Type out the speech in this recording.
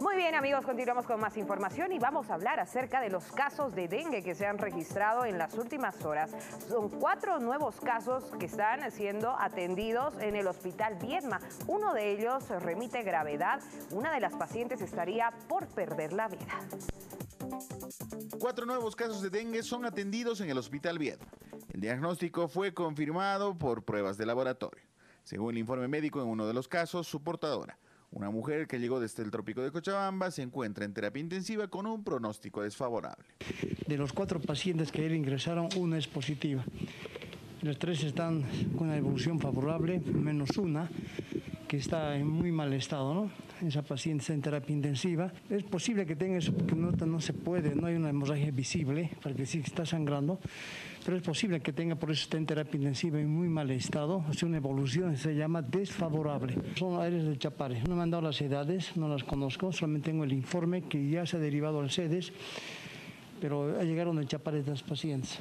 Muy bien amigos, continuamos con más información y vamos a hablar acerca de los casos de dengue que se han registrado en las últimas horas. Son cuatro nuevos casos que están siendo atendidos en el hospital Viedma. Uno de ellos remite gravedad. Una de las pacientes estaría por perder la vida. Cuatro nuevos casos de dengue son atendidos en el hospital Viedma. El diagnóstico fue confirmado por pruebas de laboratorio. Según el informe médico, en uno de los casos, su portadora, una mujer que llegó desde el trópico de Cochabamba se encuentra en terapia intensiva con un pronóstico desfavorable. De los cuatro pacientes que él ingresaron, una es positiva. Los tres están con una evolución favorable, menos una que está en muy mal estado, ¿no? Esa paciente está en terapia intensiva. Es posible que tenga eso porque no, no se puede, no hay una hemorragia visible, porque sí está sangrando, pero es posible que tenga, por eso está en terapia intensiva en muy mal estado, o sea, una evolución se llama desfavorable. Son áreas de Chapare. No me han dado las edades, no las conozco, solamente tengo el informe que ya se ha derivado al SEDES, pero llegaron de Chapare estas pacientes.